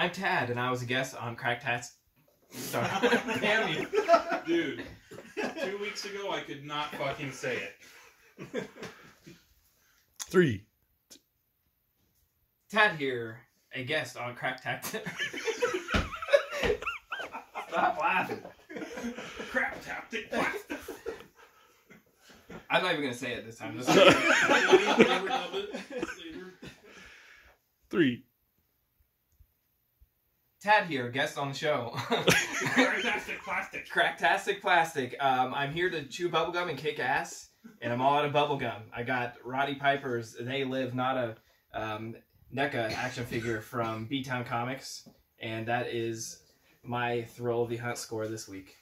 I'm Tadd, and I was a guest on Cracktastic. Sorry, damn you. Dude, two weeks ago I could not fucking say it. Three. Tadd here, a guest on Cracktastic. Stop laughing. Crap tactic plastic. I'm not even gonna say it this time. This Three. Tadd here, guest on the show. Cracktastic plastic. Cracktastic Plastic. Um, I'm here to chew bubblegum and kick ass, and I'm all out of bubblegum. I got Roddy Piper's They Live Not a um, NECA action figure from B Town Comics, and that is my Thrill of the Hunt score this week.